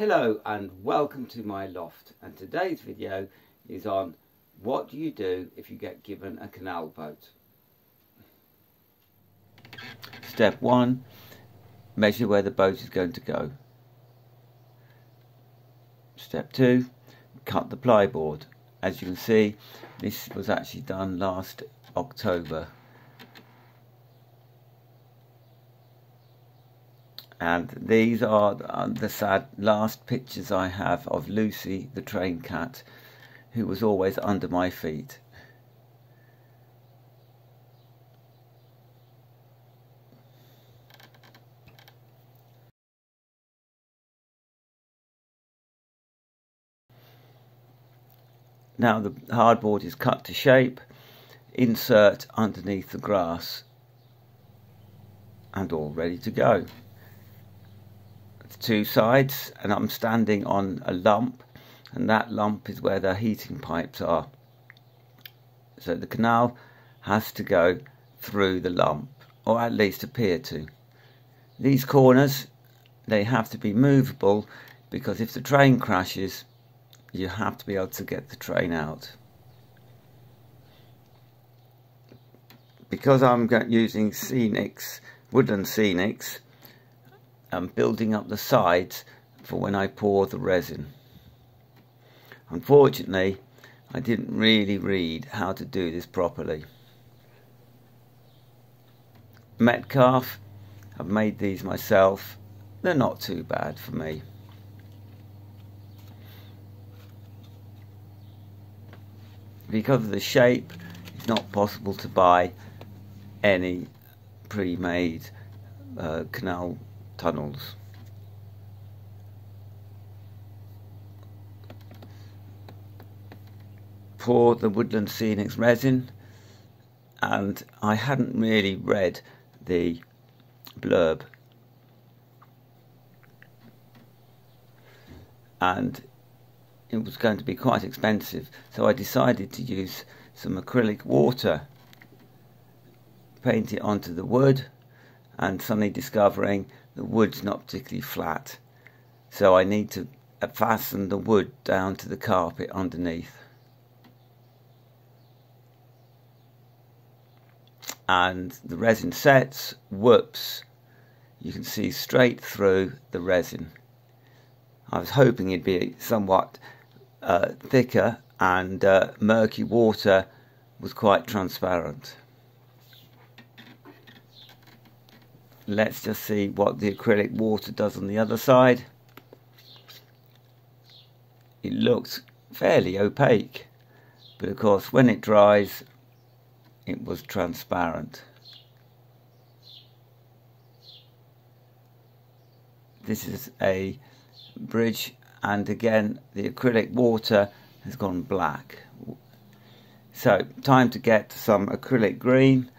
Hello and welcome to my loft and today's video is on what do you do if you get given a canal boat. Step 1 measure where the boat is going to go. Step 2 cut the plyboard. As you can see this was actually done last October and these are uh, the sad last pictures I have of Lucy the train cat who was always under my feet. Now the hardboard is cut to shape, insert underneath the grass and all ready to go two sides and I'm standing on a lump and that lump is where the heating pipes are. So the canal has to go through the lump or at least appear to. These corners they have to be movable because if the train crashes you have to be able to get the train out. Because I'm using Scenics, Woodland Scenics, and building up the sides for when I pour the resin. Unfortunately, I didn't really read how to do this properly. Metcalfe, I've made these myself. They're not too bad for me. Because of the shape, it's not possible to buy any pre-made uh, canal tunnels. Pour the Woodland Scenics resin and I hadn't really read the blurb and it was going to be quite expensive so I decided to use some acrylic water paint it onto the wood and suddenly discovering the wood's not particularly flat so I need to fasten the wood down to the carpet underneath. And the resin sets whoops you can see straight through the resin. I was hoping it'd be somewhat uh, thicker and uh, murky water was quite transparent let's just see what the acrylic water does on the other side. It looks fairly opaque but of course when it dries it was transparent. This is a bridge and again the acrylic water has gone black. So time to get some acrylic green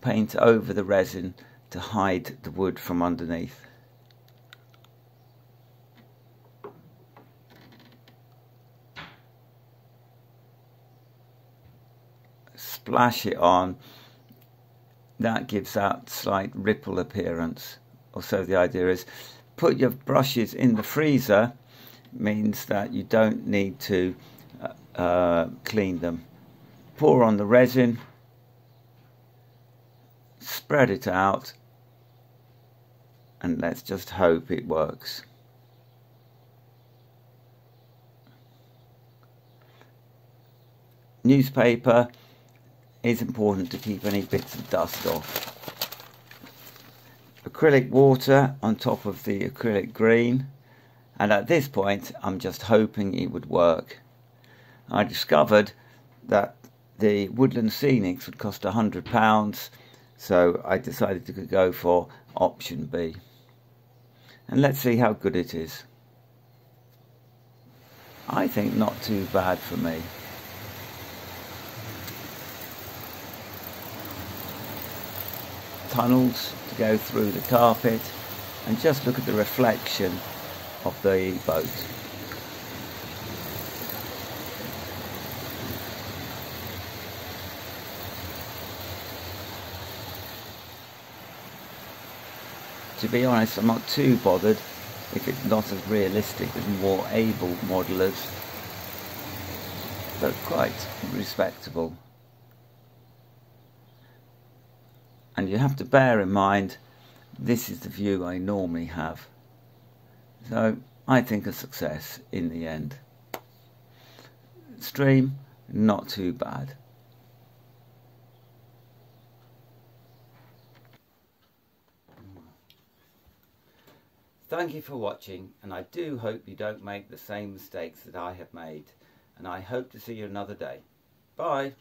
paint over the resin to hide the wood from underneath. Splash it on, that gives that slight ripple appearance. Also the idea is put your brushes in the freezer means that you don't need to uh, uh, clean them. Pour on the resin spread it out and let's just hope it works. Newspaper is important to keep any bits of dust off. Acrylic water on top of the acrylic green and at this point I'm just hoping it would work. I discovered that the Woodland Scenics would cost a hundred pounds so I decided to go for option B. And let's see how good it is. I think not too bad for me. Tunnels to go through the carpet and just look at the reflection of the boat. To be honest, I'm not too bothered if it's not as realistic as more able modelers, but quite respectable. And you have to bear in mind, this is the view I normally have. So I think a success in the end. Stream, not too bad. Thank you for watching and I do hope you don't make the same mistakes that I have made and I hope to see you another day. Bye.